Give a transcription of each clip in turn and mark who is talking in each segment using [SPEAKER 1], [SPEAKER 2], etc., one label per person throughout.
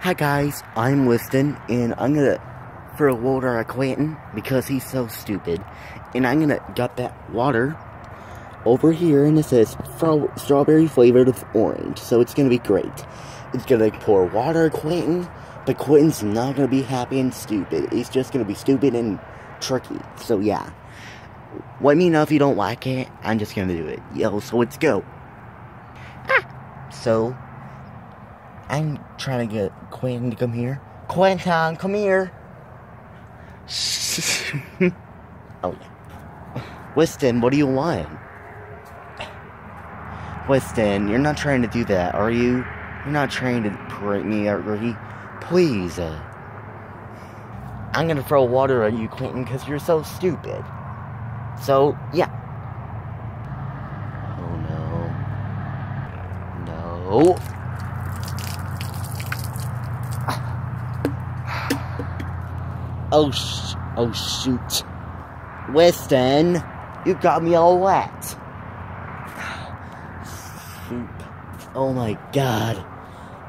[SPEAKER 1] Hi guys, I'm Liston, and I'm gonna throw water at Quentin because he's so stupid. And I'm gonna get that water over here, and it says strawberry flavored with orange, so it's gonna be great. It's gonna pour water at Quentin, but Quentin's not gonna be happy and stupid. He's just gonna be stupid and tricky. So yeah, let me know if you don't like it. I'm just gonna do it. Yo, so let's go. Ah, so I'm trying to get Quentin to come here. Quentin, come here. oh, yeah. Liston, what do you want? Liston, you're not trying to do that, are you? You're not trying to break me out, Ricky. Please. Uh, I'm gonna throw water at you, Quentin, because you're so stupid. So, yeah. Oh, no. No. Oh, sh oh shoot. Liston, you got me all wet. Oh my god.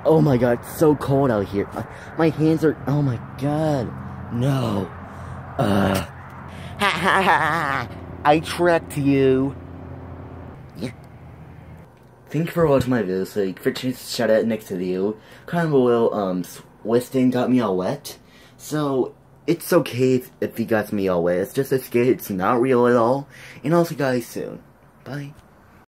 [SPEAKER 1] Oh my god, it's so cold out here. My, hands are, oh my god. No. Uh. Ha ha ha. I tricked you. Yeah. Thank you for watching my video. So, for chance to shout out next video. Kind of will, um, Liston got me all wet. So, it's okay if, you got me wet. It's just a skit. It's not real at all. And I'll see you guys soon. Bye.